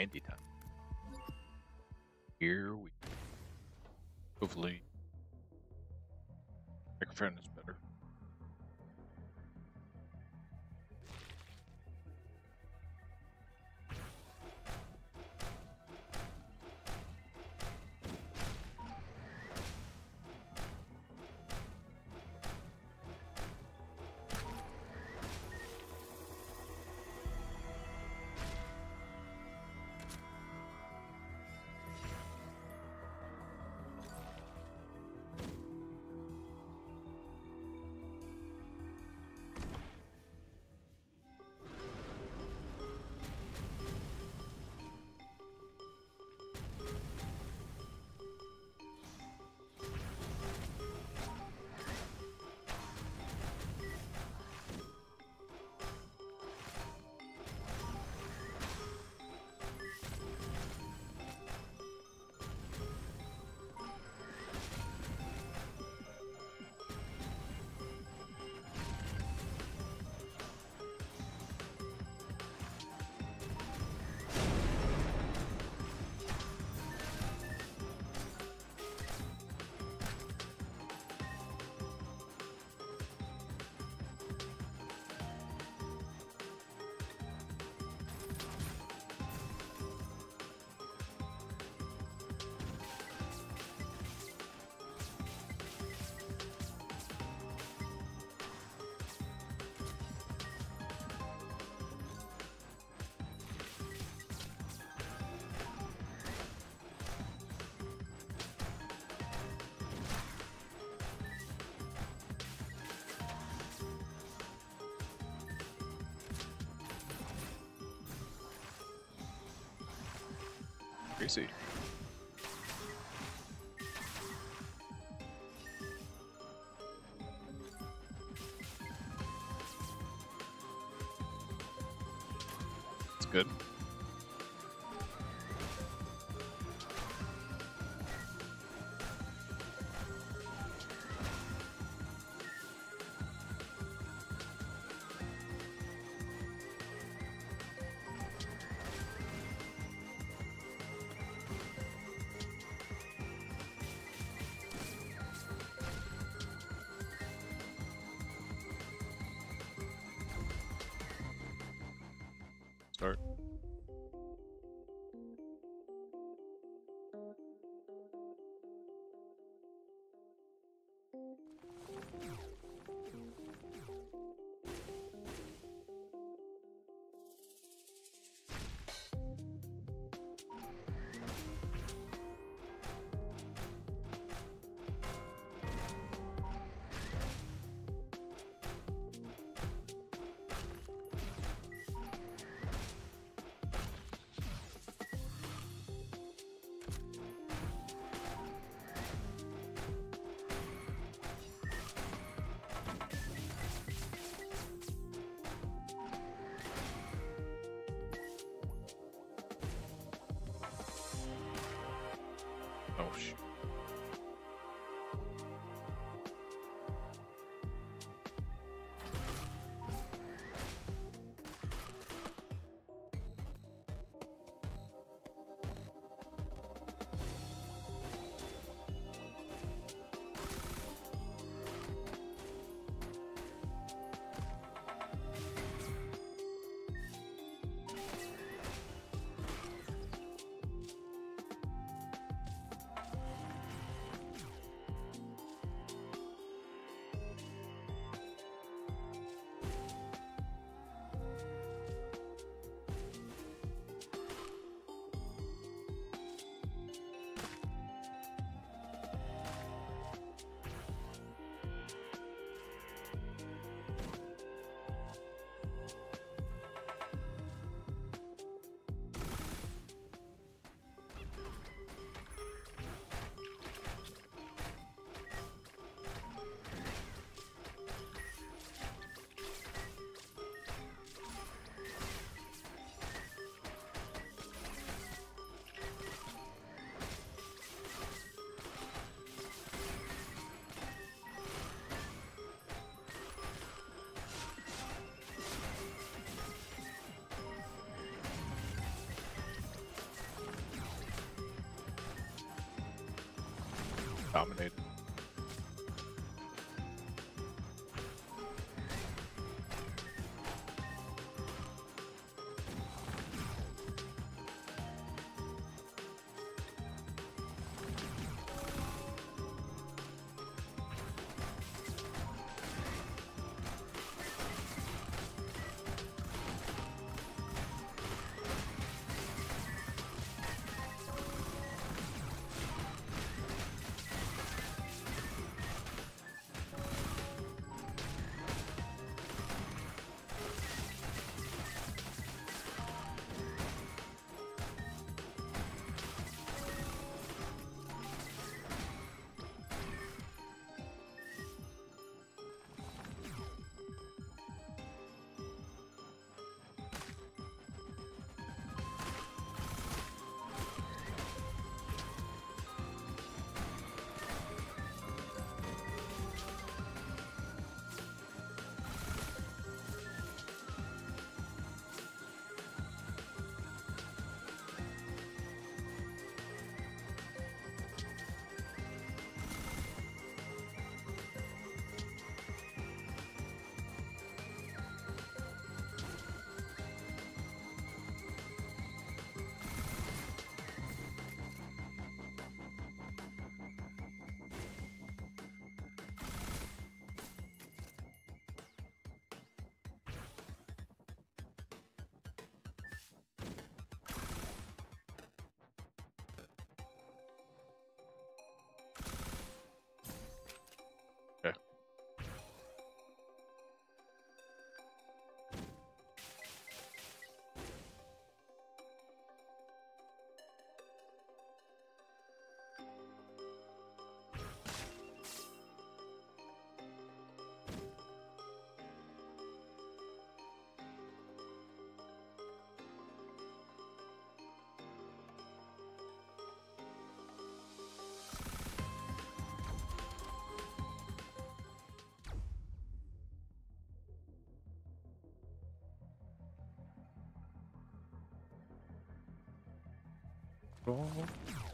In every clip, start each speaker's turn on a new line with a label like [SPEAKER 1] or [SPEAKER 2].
[SPEAKER 1] HAN-D time. Here we go. Hopefully, microphone is better. Crazy. you Oh Dominated. Oh.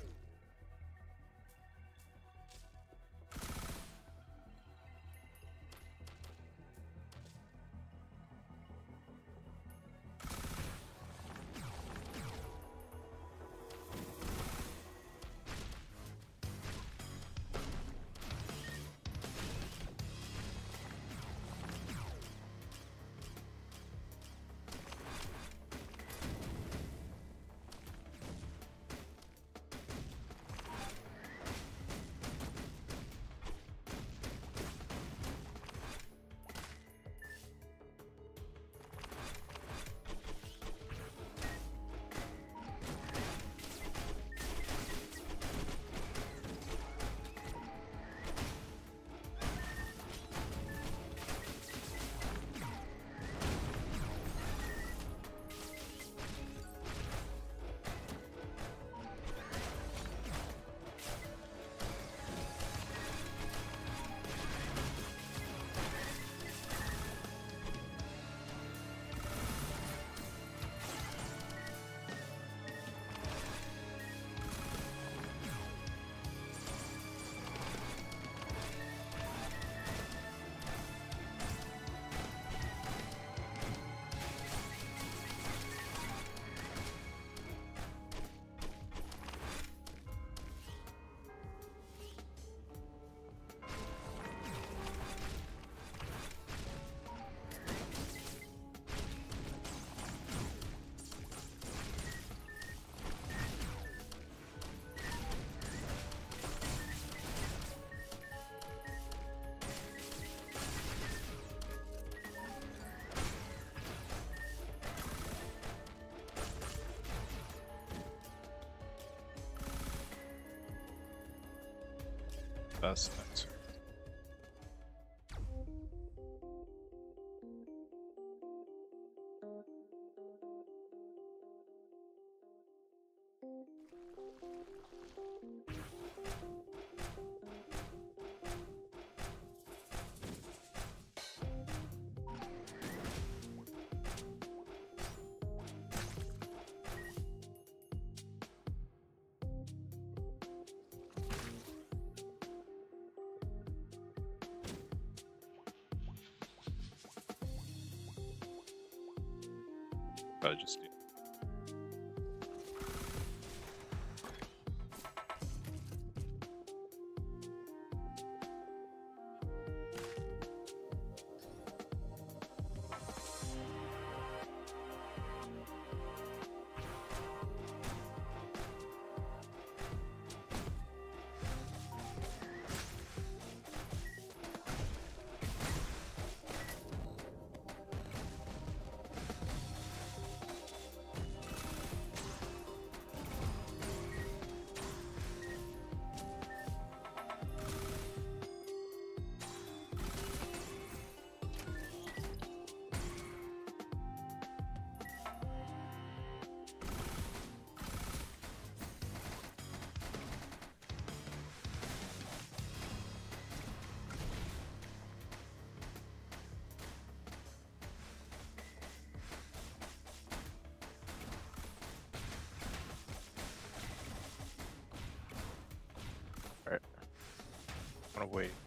[SPEAKER 1] Answer. Probably just wait.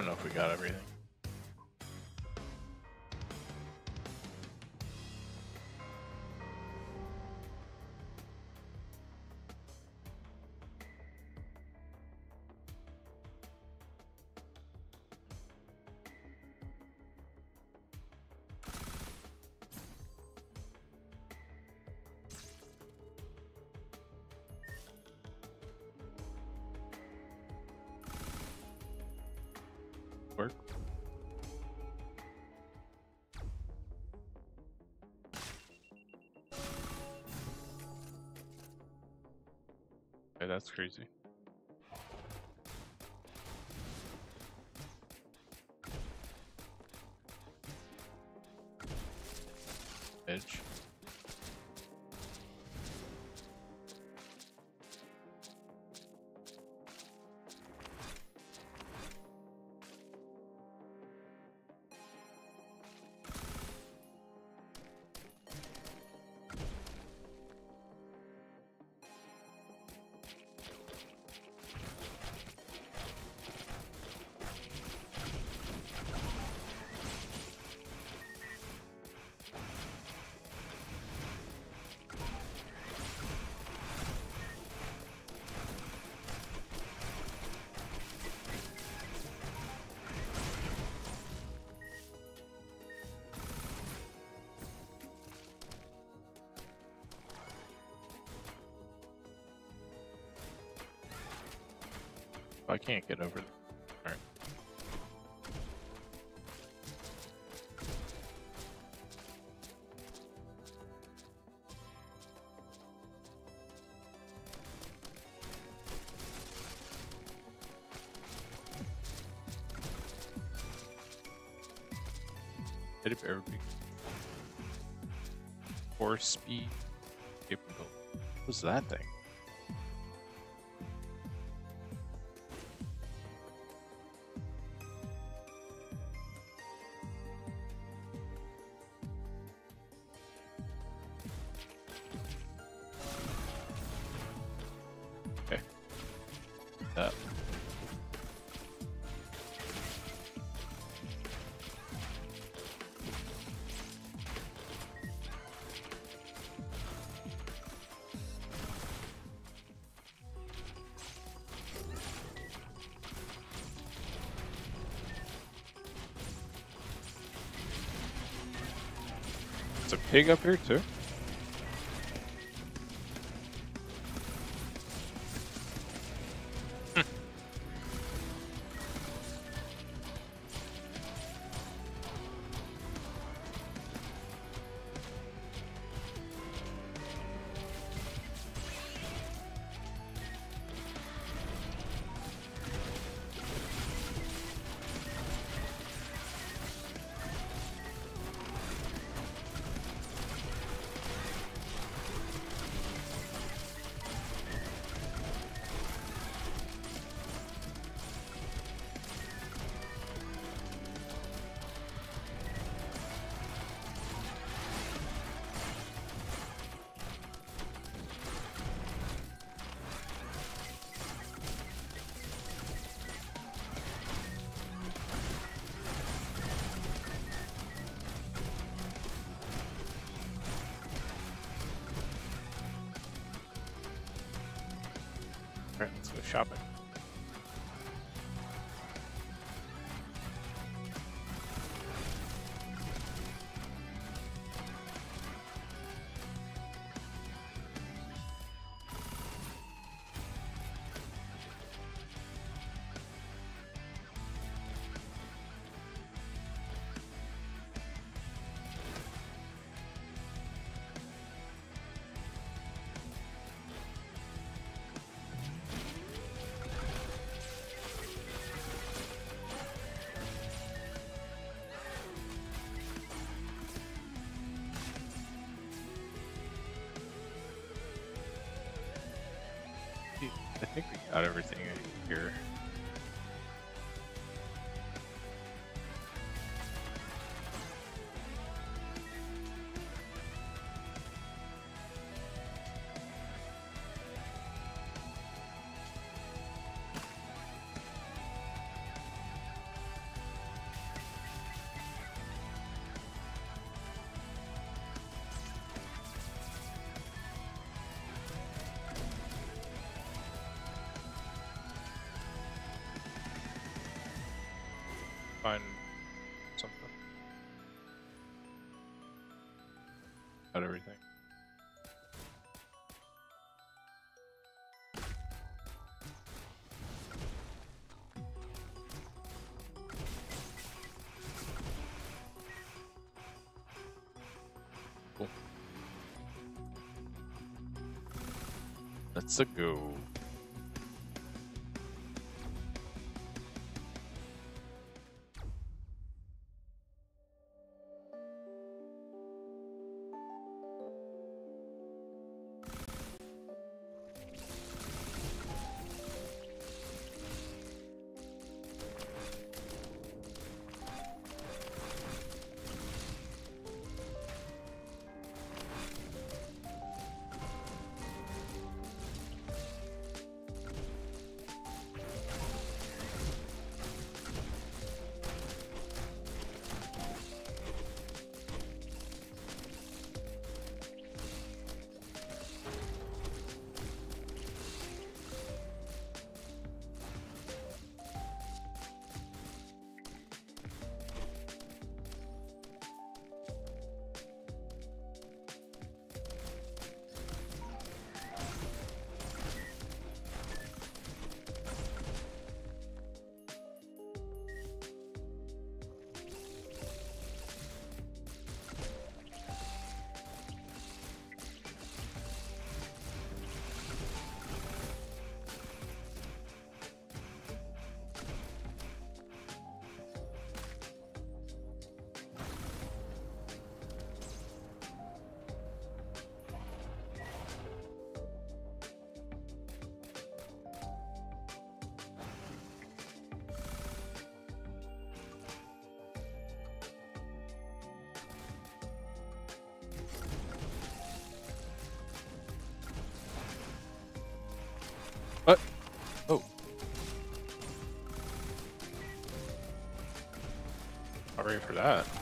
[SPEAKER 1] Don't know if we got everything. That's crazy. Edge. Can't get over. Alright. Hit Force speed capability. What's that thing? Up here too. Alright, let's go shopping. I think we got everything here. Let's a go. Sorry for that.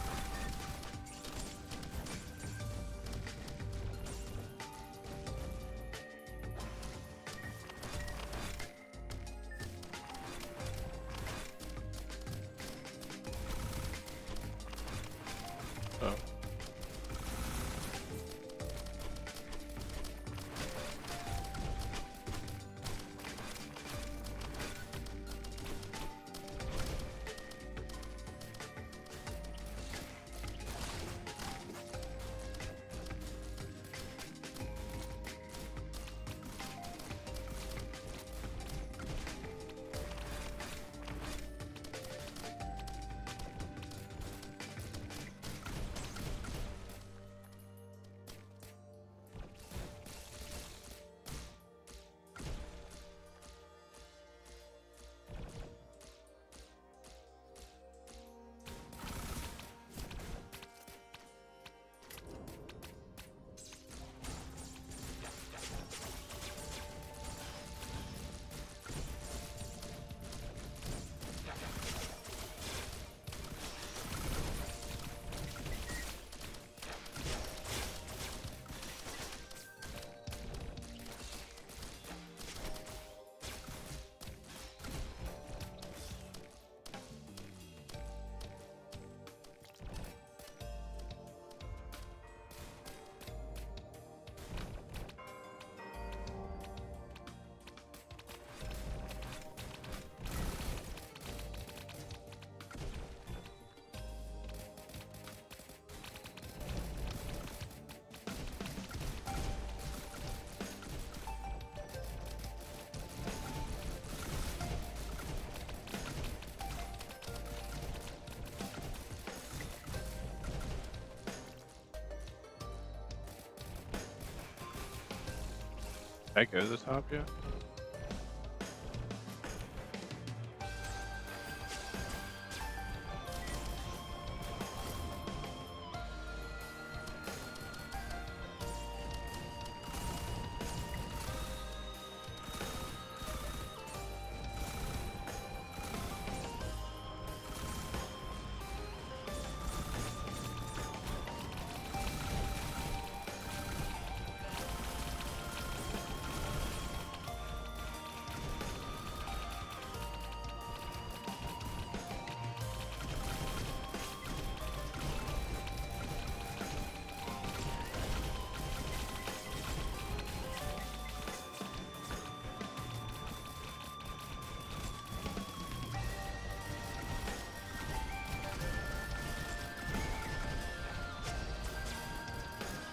[SPEAKER 1] I go to the top yet?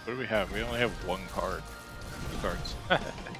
[SPEAKER 1] What do we have? We only have one card. Cards.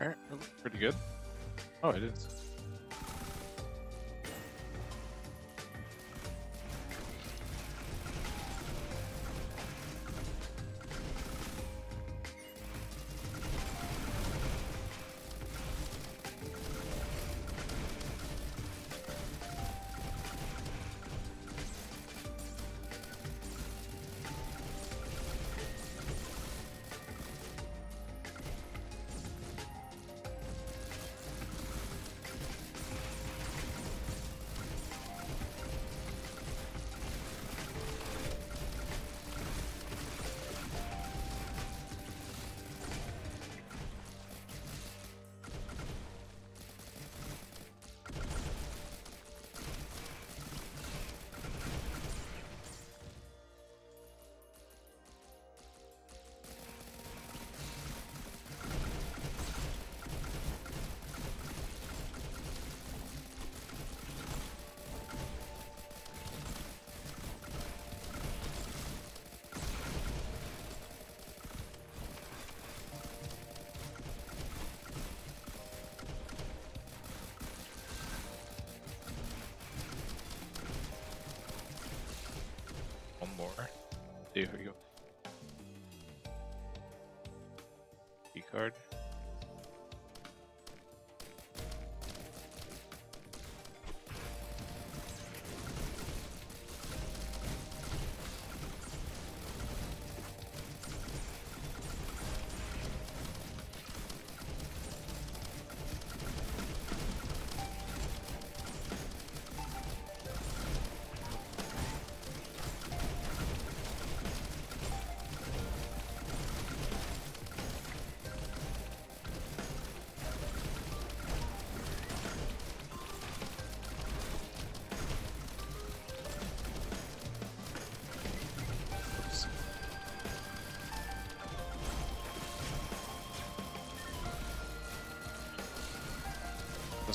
[SPEAKER 1] Alright, pretty good. Oh, it is. More. If we go. Key card.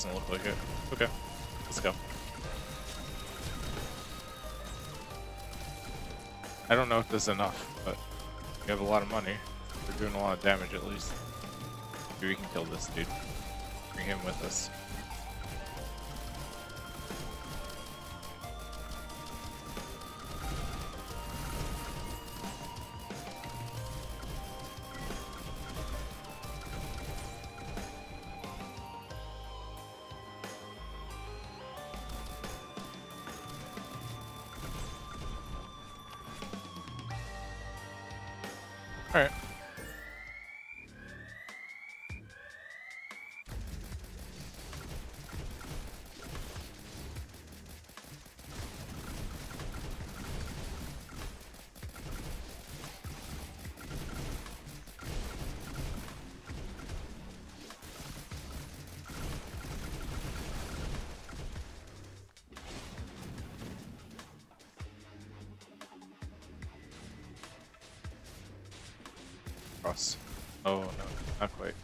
[SPEAKER 1] Doesn't look like it. Okay, let's go. I don't know if this is enough, but we have a lot of money. We're doing a lot of damage at least. Maybe we can kill this dude. Bring him with us. Cross. Oh no, not quite.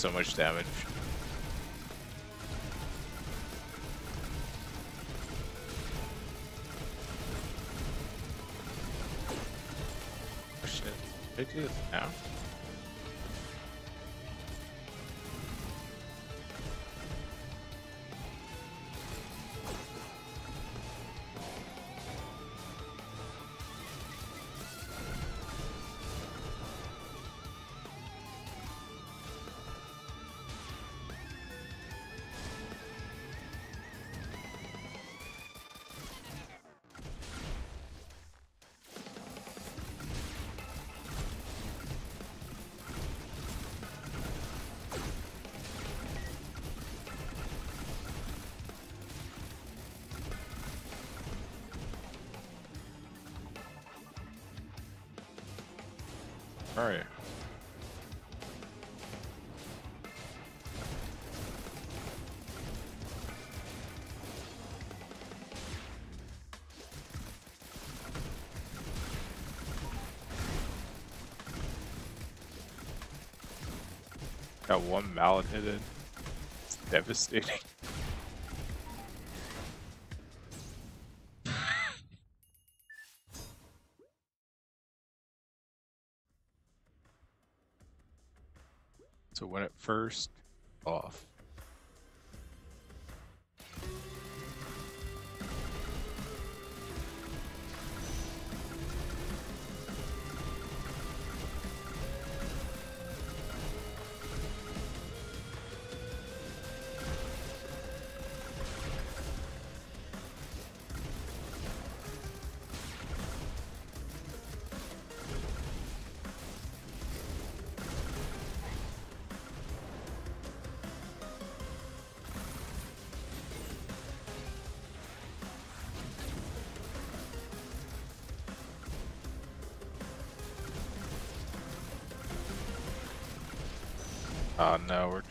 [SPEAKER 1] So much damage. Oh shit. Did I do this now? Got one mallet hidden. It's devastating. So when it first off.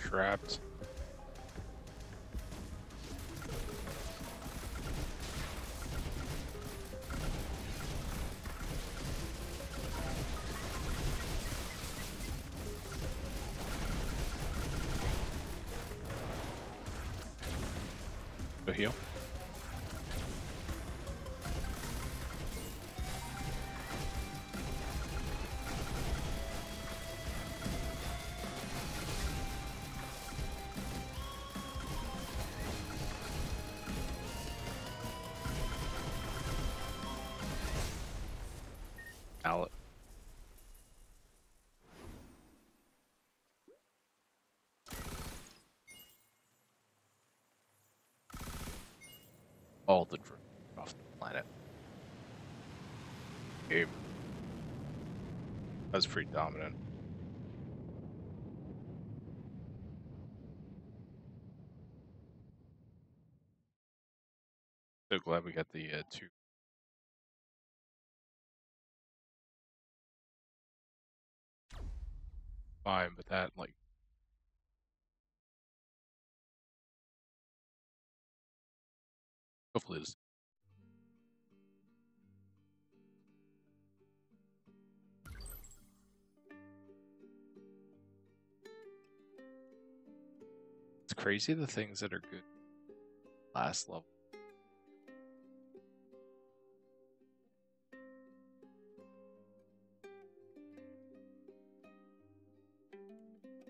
[SPEAKER 1] Trapped. Go heal. The drugs off the planet. Game. That's pretty dominant. So glad we got the uh, two fine, but that like crazy the things that are good last level.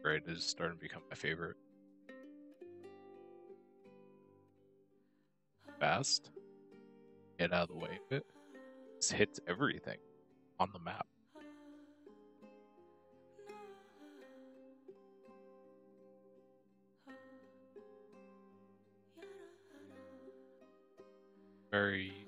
[SPEAKER 1] Right is starting to become my favorite. Fast. Get out of the way of it. This hits everything on the map. Very